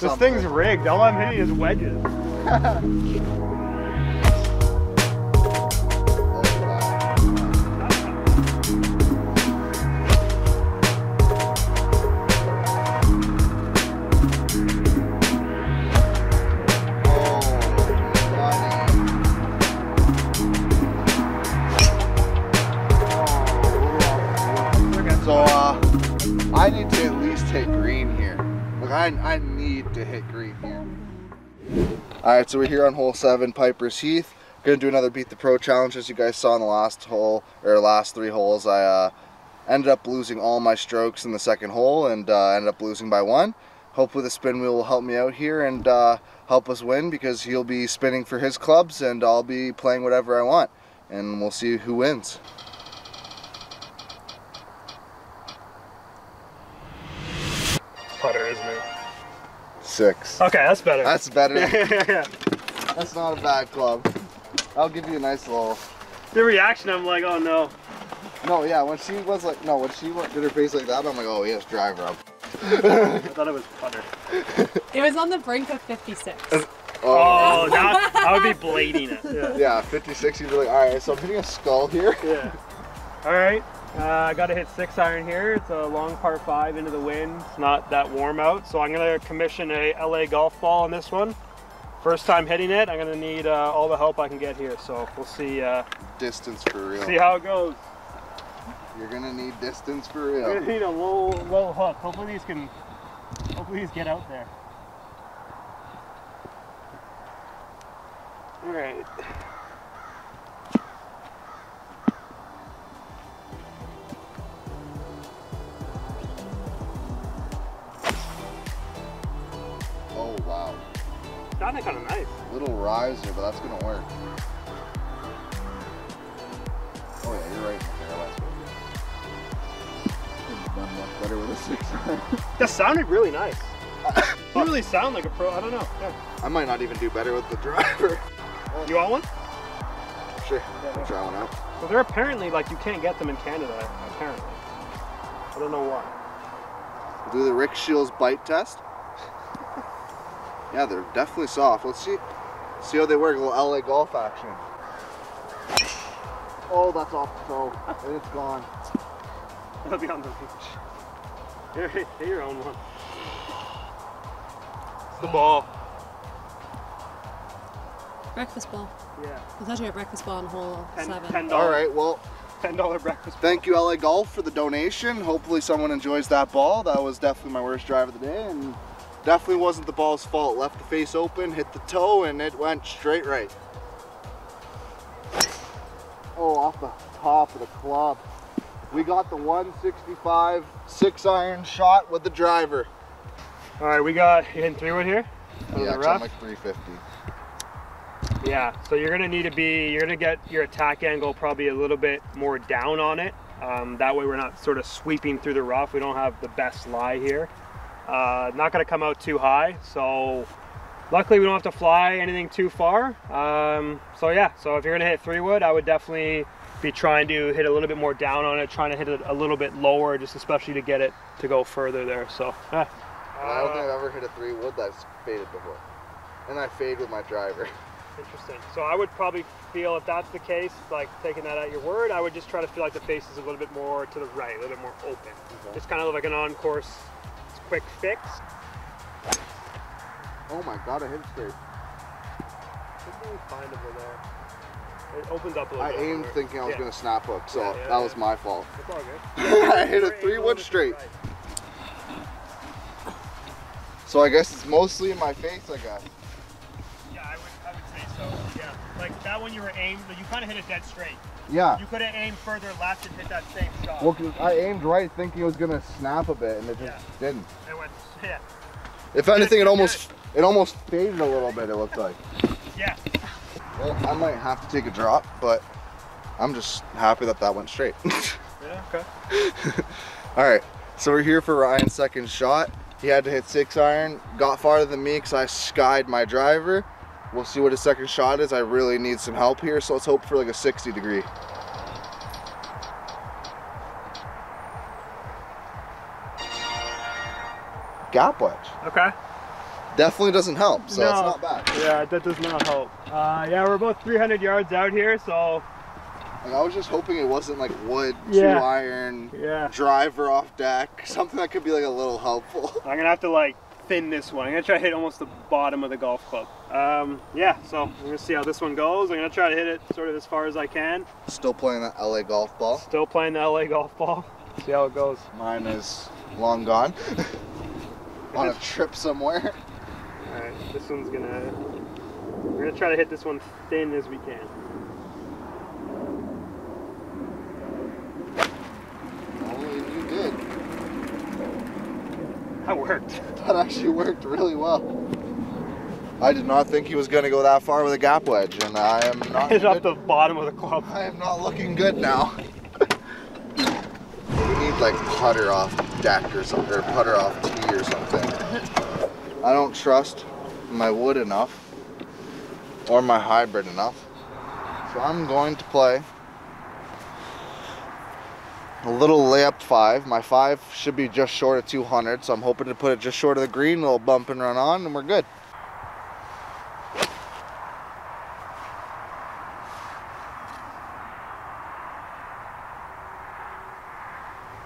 This thing's rigged. All I'm hitting is wedges. So uh, I need to at least hit green here. Like I, I to hit green here. All right, so we're here on hole seven, Piper's Heath. Gonna do another beat the pro challenge. As you guys saw in the last hole or last three holes, I uh, ended up losing all my strokes in the second hole and uh, ended up losing by one. Hopefully the spin wheel will help me out here and uh, help us win because he'll be spinning for his clubs and I'll be playing whatever I want. And we'll see who wins. Putter, isn't it? Six. Okay, that's better. That's better. yeah. That's not a bad club. I'll give you a nice little. The reaction, I'm like, oh no. No, yeah. When she was like, no, when she went, did her face like that, I'm like, oh yes, driver up. I thought it was putter. It was on the brink of 56. Oh, oh that I would be blading it. Yeah. Yeah, 56. You'd be like, all right, so I'm hitting a skull here. Yeah. All right. Uh, I got to hit six iron here. It's a long par five into the wind. It's not that warm out, so I'm gonna commission a LA golf ball on this one. First time hitting it, I'm gonna need uh, all the help I can get here. So we'll see. Uh, Distance for real. see how it goes. You're gonna need distance for real. I'm gonna need a low, low hook. Hopefully these can, hopefully these get out there. All right. Kind of nice. Little riser, but that's gonna work. Oh yeah, you're right in the fairway. Couldn't have done much better with a six iron. That sounded really nice. you really sound like a pro. I don't know. Yeah. I might not even do better with the driver. You want one? Sure. I'll try one out. So they're apparently like you can't get them in Canada. Apparently, I don't know why. We'll do the Rick Shiels bite test. Yeah, they're definitely soft. Let's see see how they work. A little LA golf action. Oh, that's off the toe. and it's gone. That'll be on the beach. Here, hit hit your own one. It's the ball. Breakfast ball. Yeah. I thought you had breakfast ball on hole Ten, seven. ten All dollar. well, Ten dollar breakfast. thank you LA Golf for the donation. Hopefully someone enjoys that ball. That was definitely my worst drive of the day and definitely wasn't the ball's fault. Left the face open, hit the toe, and it went straight right. Oh, off the top of the club. We got the 165 six iron shot with the driver. All right, we got you hitting three wood here. Yeah, the 'cause rough? I'm like 350. Yeah, so you're gonna need to be, you're gonna get your attack angle probably a little bit more down on it. Um, that way we're not sort of sweeping through the rough. We don't have the best lie here. Uh, not gonna come out too high, so luckily we don't have to fly anything too far. Um, so yeah, so if you're gonna hit three wood, I would definitely be trying to hit a little bit more down on it, trying to hit it a little bit lower, just especially to get it to go further there. So, yeah. I don't think I've ever hit a three wood that's faded before. And I fade with my driver. Interesting. So I would probably feel if that's the case, like taking that at your word, I would just try to feel like the face is a little bit more to the right, a little bit more open. Just kind of like an on-course quick fix. Oh my god, I hit it straight. What do we find over there? It opens up a little I bit. aimed over. thinking I was Yeah. going to snap hook, so Yeah, yeah, that was my fault. It's all good. I hit a three wood is to the straight. right. So I guess it's mostly in my face, I guess. Yeah, I would, I would say so. Yeah, like that one you were aimed, but you kind of hit it dead straight. Yeah. You could have aimed further left and hit that same shot. Well, 'cause I aimed right thinking it was going to snap a bit, and it just Yeah. didn't. it went, yeah, If anything, it almost it almost faded a little bit, it looked like. yeah. Well, I might have to take a drop, but I'm just happy that that went straight. Yeah, okay. All right, so we're here for Ryan's second shot. He had to hit six iron, got farther than me because I skied my driver. We'll see what his second shot is. I really need some help here, so let's hope for like a 60 degree. Gap wedge. Okay. definitely doesn't help. So it's No. not bad. Yeah, that does not help. Uh, yeah, we're about 300 yards out here, so Like, I was just hoping it wasn't like wood, Yeah. two iron, yeah. driver off deck, something that could be like a little helpful. I'm gonna have to like thin this one. I'm gonna try to hit almost the bottom of the golf club. Um, yeah, so I'm gonna see how this one goes. I'm gonna try to hit it sort of as far as I can. Still playing the LA golf ball. Still playing the LA golf ball. See how it goes. Mine is long gone. On a trip somewhere. All right, this one's gonna. We're gonna try to hit this one thin as we can. Oh, you did. That worked. That actually worked really well. I did not think he was going to go that far with a gap wedge, and I am not. Hit up the bottom of the club. I am not looking good now. we need like putter off deck or something, or putter off tee or something. I don't trust my wood enough, or my hybrid enough. So I'm going to play a little layup five. My five should be just short of 200, so I'm hoping to put it just short of the green, a little bump and run on, and we're good.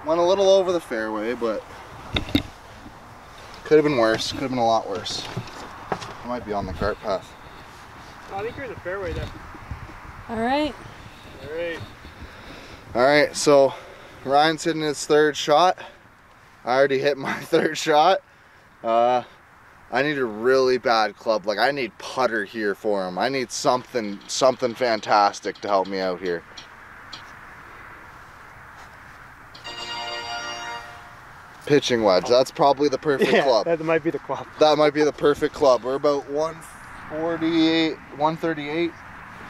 Went a little over the fairway, but could have been worse. Could have been a lot worse. I might be on the cart path. Oh, I think you're in the fairway there. All right. All right. All right, so Ryan's hitting his third shot. I already hit my third shot. Uh, I need a really bad club. Like I need putter here for him. I need something, something fantastic to help me out here. Pitching wedge. That's probably the perfect Yeah, club. that might be the club. That might be the perfect club. We're about 148, 138,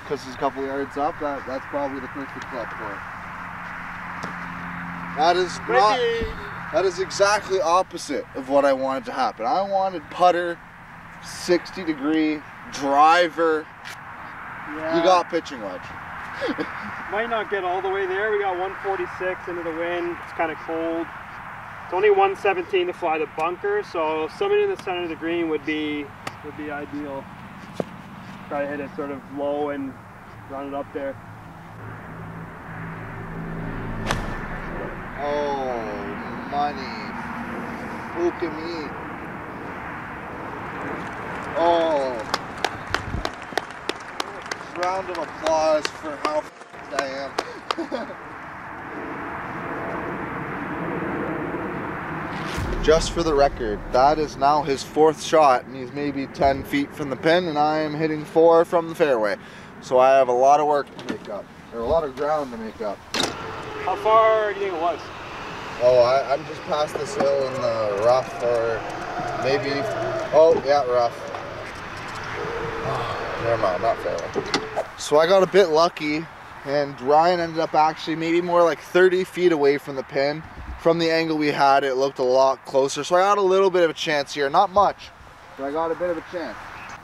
because he's a couple yards up. That that's probably the perfect club for it. That is not. That is exactly opposite of what I wanted to happen. I wanted putter, 60 degree driver. Yeah. You got pitching wedge. Might not get all the way there. We got 146 into the wind. It's kind of cold. It's only 117 to fly the bunker, so somebody in the center of the green would be would be ideal. Try to hit it sort of low and run it up there. Oh, money. Look at me. Oh. Round of applause for how I am. Just for the record, that is now his fourth shot, and he's maybe 10 feet from the pin, and I am hitting four from the fairway. So I have a lot of work to make up, or a lot of ground to make up. How far do you think it was? Oh, I, I'm just past this hill in the rough, or maybe. Oh, yeah, rough. Never mind, not fairway. So I got a bit lucky, and Ryan ended up actually maybe more like 30 feet away from the pin. From the angle we had, it looked a lot closer. So I got a little bit of a chance here, not much, but I got a bit of a chance.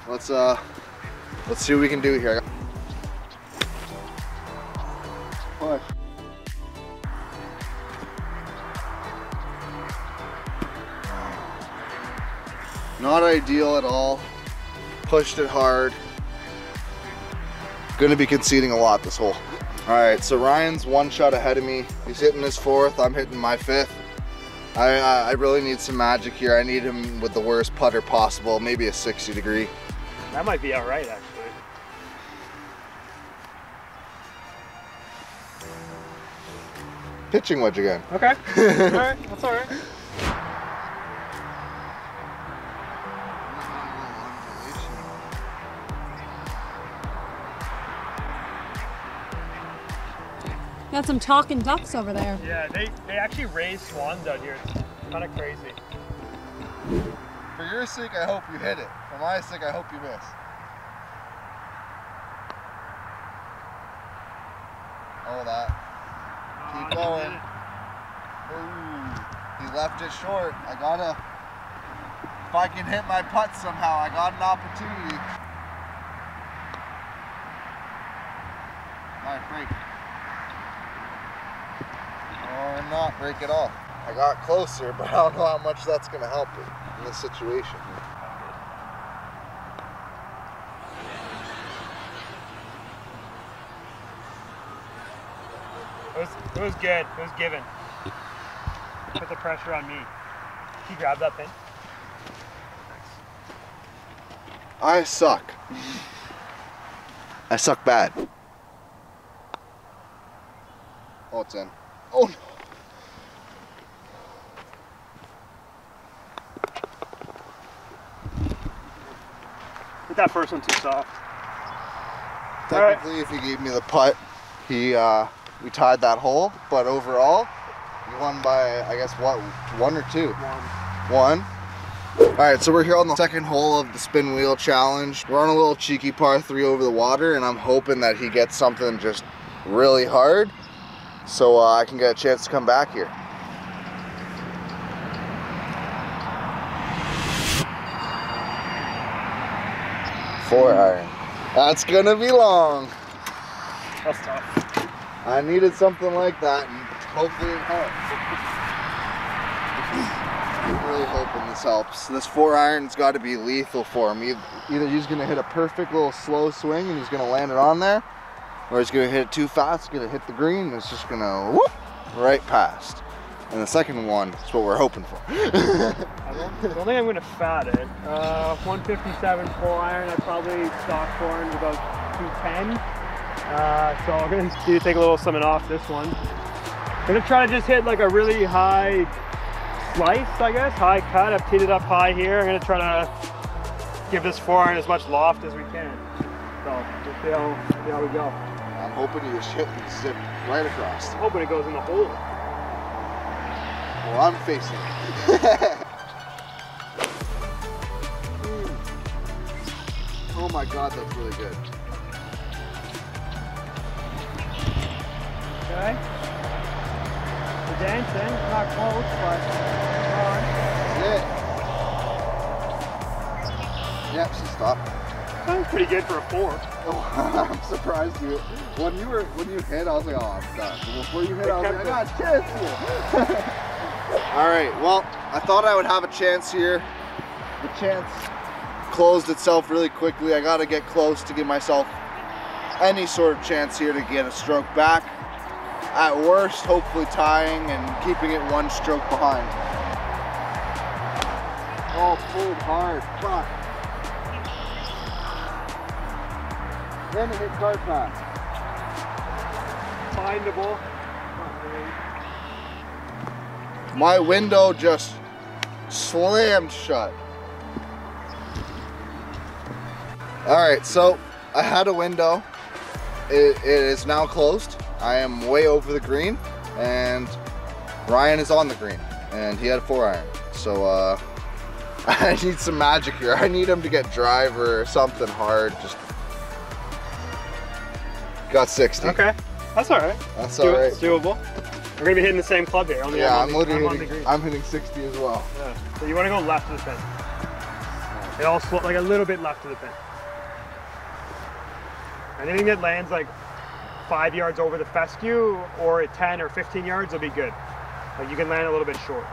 Let's uh, let's see what we can do here. Push. Not ideal at all. Pushed it hard. Gonna be conceding a lot this hole. All right, so Ryan's one shot ahead of me. He's hitting his fourth, I'm hitting my fifth. I, I I really need some magic here. I need him with the worst putter possible, maybe a 60 degree. That might be alright actually. Pitching wedge again. Okay. alright, that's alright. Got some talking ducks over there. Yeah, they, they actually raised swans out here. It's kind of crazy. For your sake, I hope you hit it. For my sake, I hope you miss. Oh, that. Ah, Keep Oh, going. Ooh, he left it short. I gotta. If I can hit my putt somehow, I got an opportunity. All right, break not break it off. I got closer, but I don't know how much that's going to help me in this situation. It was, it was good. It was given. Put the pressure on me. He grabbed that thing. I suck. I suck bad. Oh, it's in. Oh, no. That first one too soft. All right. Technically, if he gave me the putt, he uh, we tied that hole. But overall, he won by I guess what one or two. One. One. All right, so we're here on the second hole of the spin wheel challenge. We're on a little cheeky par three over the water, and I'm hoping that he gets something just really hard, so uh, I can get a chance to come back here. Four iron. That's gonna be long. That's tough. I needed something like that, and hopefully it helps. I'm really hoping this helps. This four iron's got to be lethal for him. Either he's going to hit a perfect little slow swing and he's going to land it on there, or he's going to hit it too fast, going to hit the green, and it's just going to whoop right past. And the second one is what we're hoping for. I don't, I don't think I'm gonna fat it. Uh, 157 four iron. I probably stock for is about 210. Uh, so I'm gonna need to take a little something off this one. I'm gonna try to just hit like a really high slice, I guess, high cut. I've teed it up high here. I'm gonna try to give this four iron as much loft as we can. So we'll see how, see how we go. I'm hoping you just hit and zip right across. I'm hoping it goes in the hole. Well, I'm facing oh my god, that's really good. Okay. We're dancing, not close, but come on. That's it. Yep, she stopped. That was pretty good for a four. Oh, I'm surprised you. When you were when you hit, I was like, oh, I'm done. But before you hit, I was like, I got a chance here. All right. Well, I thought I would have a chance here. The chance closed itself really quickly. I got to get close to give myself any sort of chance here to get a stroke back. At worst, hopefully tying and keeping it one stroke behind. Oh, pulled hard. Fuck. Then it hit card pass. Findable. My window just slammed shut. All right, so I had a window. It, it is now closed. I am way over the green, and Ryan is on the green, and he had a four iron. So uh, I need some magic here. I need him to get driver or something hard. Just got 60. Okay, that's all right. That's Do all right. It's doable. We're gonna be hitting the same club here. Only Yeah, I'm, literally I'm on the hitting. I'm hitting 60 as well. Yeah. So you want to go left of the pin. It all slow, like a little bit left of the pin. Anything that lands like five yards over the fescue or at 10 or 15 yards will be good. Like you can land a little bit short.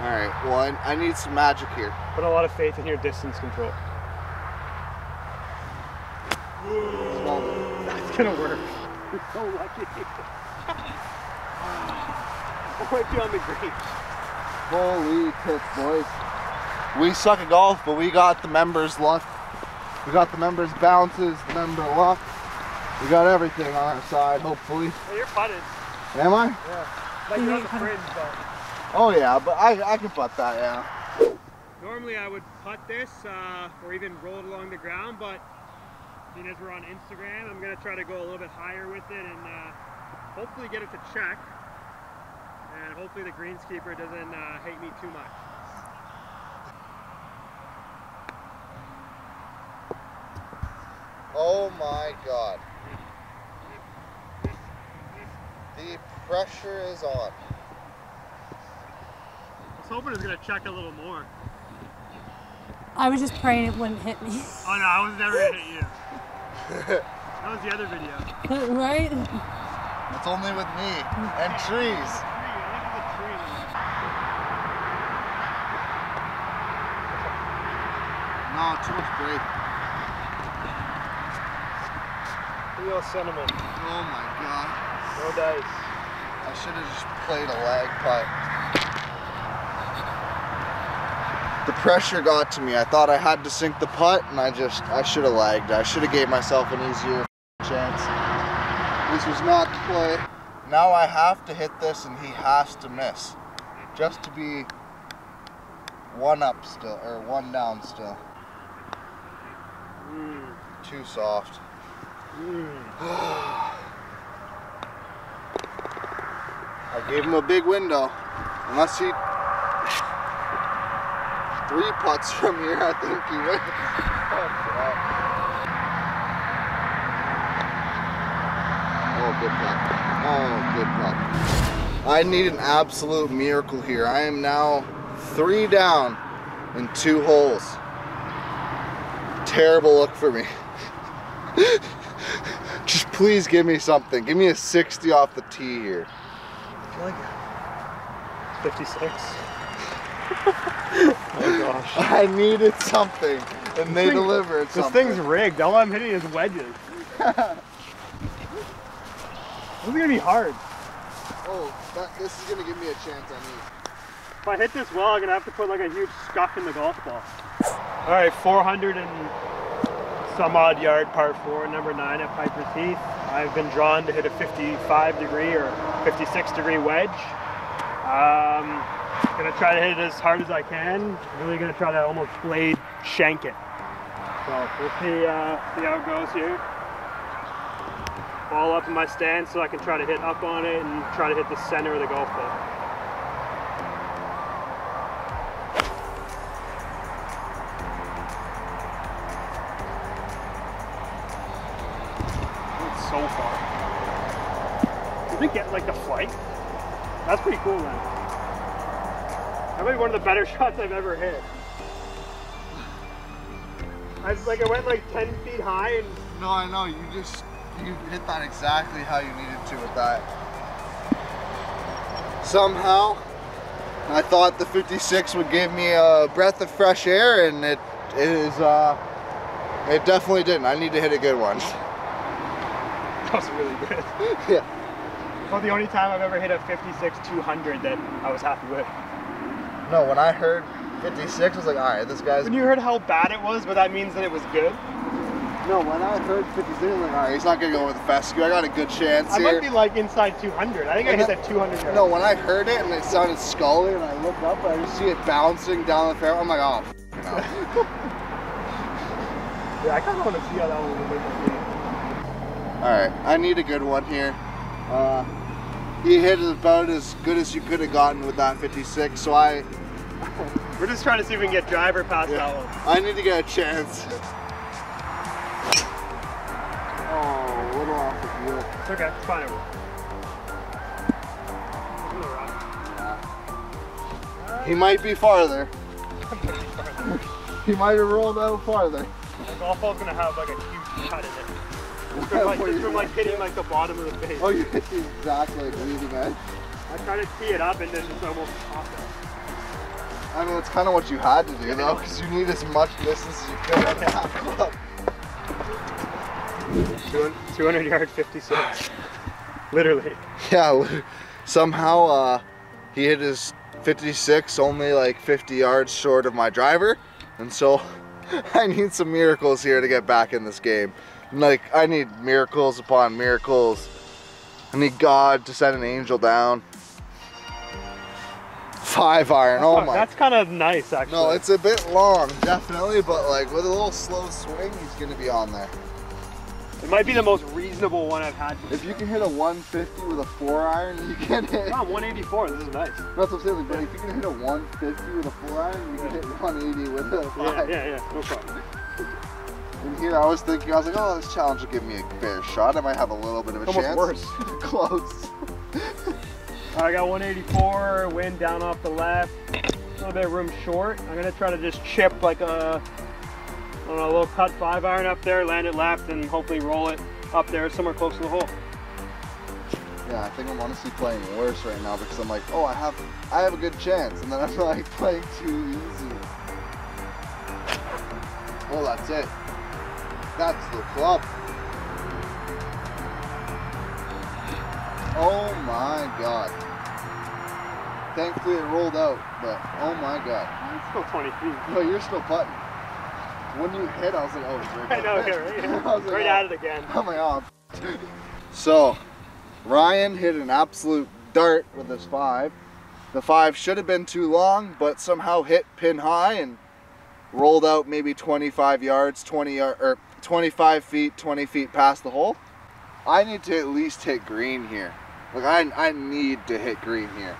All right, well, I, need some magic here. Put a lot of faith in your distance control. Small one. It's gonna work. You're so lucky. I might be on the green. Holy tits, boys. We suck at golf, but we got the members' luck. We got the members' bounces, the member luck. We got everything on our side, hopefully. Hey, you're putted. Am I? Yeah. Like you're on the fringe though. Oh yeah, but I, I can putt that, yeah. Normally I would putt this uh, or even roll it along the ground, but being as we're on Instagram, I'm gonna try to go a little bit higher with it and uh, hopefully get it to check. And hopefully the greenskeeper doesn't uh, hate me too much. Oh my god. The pressure is on. I was hoping it was gonna check a little more. I was just praying it wouldn't hit me. Oh no, I was never gonna hit you. That was the other video. right? It's only with me and trees. No, too much break. Real cinnamon. Oh my god. No dice. I should have just played a lag putt. The pressure got to me. I thought I had to sink the putt, and I just, I should have lagged. I should have gave myself an easier chance. This was not the play. Now I have to hit this, and he has to miss. Just to be one up still, or one down still. Mm. Too soft. Mm. I gave him a big window. Unless he three putts from here, I think he oh, wins. Oh, good putt. Oh, good putt. I need an absolute miracle here. I am now three down in two holes. Terrible look for me. Just please give me something. Give me a 60 off the tee here. Like 56. oh gosh. I needed something, and they thing- delivered This something. thing's rigged. All I'm hitting is wedges. this is gonna be hard. oh, that, this is gonna give me a chance I need. If I hit this well, I'm gonna have to put like a huge scuff in the golf ball. All right, 400 and some odd yard par four, number nine at Piper's Heath. I've been drawn to hit a 55 degree or 56 degree wedge. Um, gonna try to hit it as hard as I can. Really gonna try to almost blade shank it. So we'll see, uh, see how it goes here. Ball up in my stance so I can try to hit up on it and try to hit the center of the golf ball. Better shots I've ever hit. I was like, I went like 10 feet high and No, I know. You just you hit that exactly how you needed to with that. Somehow, I thought the 56 would give me a breath of fresh air, and it is. Uh, it definitely didn't. I need to hit a good one. that was really good. yeah. Well, the only time I've ever hit a 56 200 that I was happy with. No, when I heard 56, I was like, all right, this guy's. When you heard how bad it was, but that means that it was good. No, when I heard 56, I was like, all right, he's not gonna go with the fescue. I got a good chance I here. might be like inside 200. I think I hit that 200 yard. No, when I heard it and it sounded scully, and I looked up and I just see it bouncing down the fairway, I'm like, oh, f- no. Yeah, I kind of want to see how that one would game. All right, I need a good one here. Uh, he hit it about as good as you could have gotten with that 56, so I, We're just trying to see if we can get driver past that one. I need to get a chance. Oh, a little off the view. It's okay, it's fine. He might be farther. He might have rolled out farther. The golf ball's gonna have like a Just from like, just from like hitting like the bottom of the face. Oh, you hit the exact like leading edge. I try to tee it up and then just almost pop it. I mean, it's kind of what you had to do though, because you need as much distance as you could on that club. 200 yard 56. Literally. Yeah, somehow uh, he hit his 56 only like 50 yards short of my driver, and so I need some miracles here to get back in this game. Like I need miracles upon miracles. I need God to send an angel down. Five iron. Oh my. That's kind of nice actually. No, it's a bit long, definitely, but like with a little slow swing, he's gonna be on there. It might be the most reasonable one I've had. If you can hit a 150 with a four iron, you can hit. Wow, 184. This is nice. That's what I'm saying, but if you can hit a 150 with a four iron, you can hit 180 with a five. Yeah, yeah, yeah. No problem. And here I was thinking, I was like, oh, this challenge will give me a fair shot. I might have a little bit of a Almost chance. worse. Close. I got 184. Wind down off the left. A little bit of room short. I'm gonna try to just chip like a, I don't know, a little cut five iron up there, land it left, and hopefully roll it up there somewhere close to the hole. Yeah, I think I'm honestly playing worse right now because I'm like, oh, I have, I have a good chance, and then I'm like playing too easy. Oh, that's it. That's the club. Oh my god. Thankfully it rolled out, but oh my god. It's still 20 feet. No, you're still putting. When you hit, I was like, oh, it's right I know, yeah, right, I was like, right oh. at it again. Oh my god. So, Ryan hit an absolute dart with his five. The five should have been too long, but somehow hit pin high and rolled out maybe 25 yards, 20 yard, or 25 feet, 20 feet past the hole. I need to at least hit green here. Like I, I need to hit green here.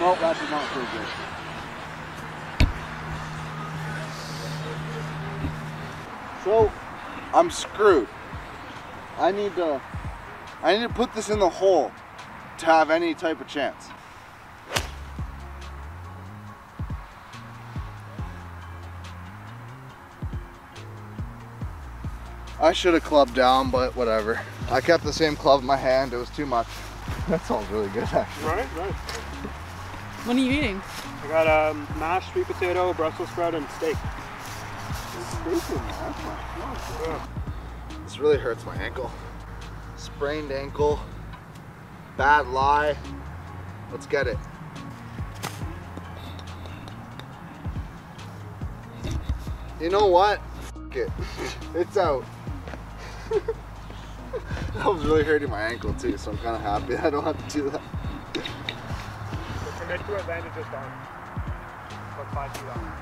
Nope, that did not feel good. So, I'm screwed. I need to, I need to put this in the hole to have any type of chance. I should have clubbed down, but whatever. I kept the same club in my hand. It was too much. That sounds really good, actually. Right, right. What are you eating? I got um, mashed sweet potato, Brussels sprout, and steak. This really hurts my ankle. Sprained ankle. Bad lie. Let's get it. You know what? F- it. It's out. that was really hurting my ankle too, so I'm kind of happy I don't have to do that. Commit to advantage is on. About five feet on.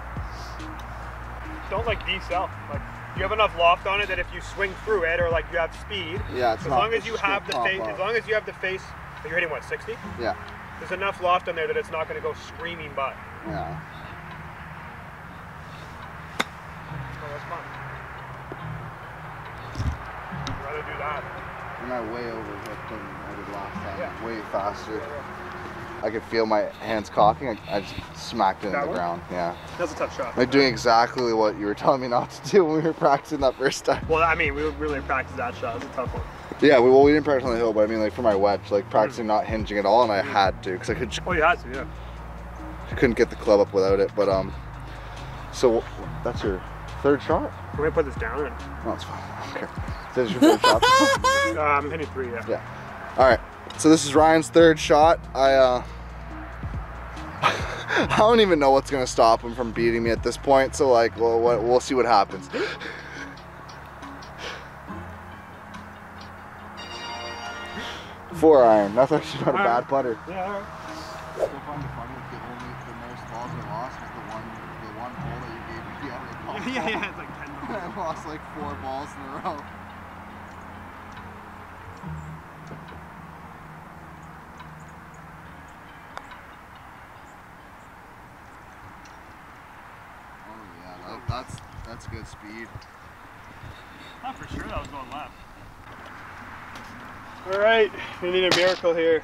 Don't like decel. Like you have enough loft on it that if you swing through it or like you have speed, Yeah, as not- long as you have the face, as long as you have the face, you're hitting what 60? Yeah, There's enough loft on there that it's not going to go screaming butt. yeah. So that's fun. I'd rather do that. And I way overhit than I did last time. Yeah. Way faster. I could feel my hands cocking. I, I just smacked it in the one? ground. Yeah. That's a tough shot. Like doing exactly what you were telling me not to do when we were practicing that first time. Well, I mean, we really practiced that shot. It was a tough one. Yeah, we, well, we didn't practice on the hill, but I mean, like for my wedge, like practicing not hinging at all, and I had to because I could Just, Oh, you had to, yeah. I couldn't get the club up without it. But um, so that's your third shot? Can we put this down? And, No, it's fine. Okay. This is your third shot. uh, I'm hitting three, yeah. Yeah. All right. So this is Ryan's third shot. I uh, I don't even know what's gonna stop him from beating me at this point. So like, well, what, we'll see what happens. Four iron. That's actually not a bad putter. Yeah, all right. I find it funny that the only the most balls I lost was the one the one hole that you gave me the other golf. yeah, yeah, it's like 10 I lost like four balls in a row. Oh yeah, that, that's that's good speed. Not for sure that was going left. All right, we need a miracle here.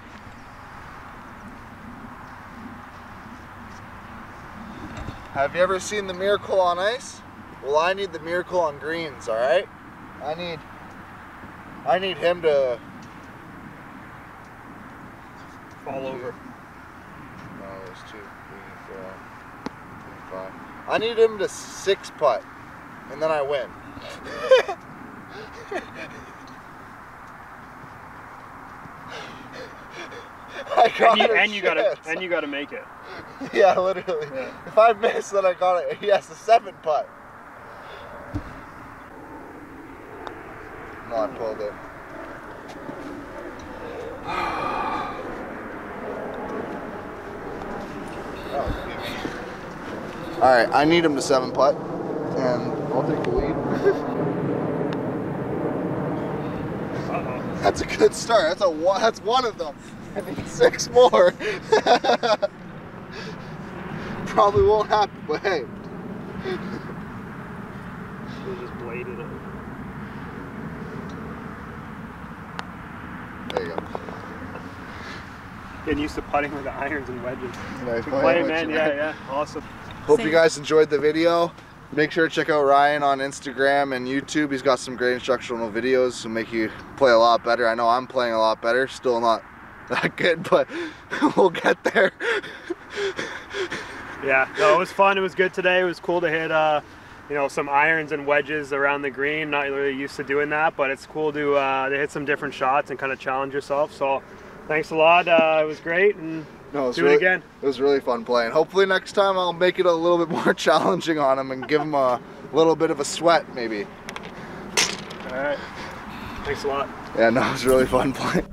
Have you ever seen the miracle on ice? Well, I need the miracle on greens. All right, I need I need him to Fall over. No, there's two, three, four, five. I need him to six putt, and then I win. I got And you, and you gotta and you gotta make it. yeah, literally. Yeah. If I miss, then I got it. He has the seven putt. No, I hmm. pulled it. Oh, All right, I need him to seven putt, and I'll take the lead. That's a good start. That's a one. That's one of them. I need six more. Probably won't happen, but hey. We just bladed it. There you go. Getting used to putting with the irons and wedges. Nice Good oh, play, play, man. Yeah, yeah. Awesome. Hope Same. you guys enjoyed the video. Make sure to check out Ryan on Instagram and YouTube. He's got some great instructional videos to make you play a lot better. I know I'm playing a lot better. Still not that good, but we'll get there. Yeah, no, it was fun. It was good today. It was cool to hit uh, you know, some irons and wedges around the green. Not really used to doing that, but it's cool to uh, to hit some different shots and kind of challenge yourself. So, thanks a lot. Uh, it was great, and No, it was do really, it again. It was really fun playing. Hopefully next time I'll make it a little bit more challenging on him and give him a little bit of a sweat maybe. All right. Thanks a lot. Yeah, no, it was really fun playing.